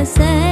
the same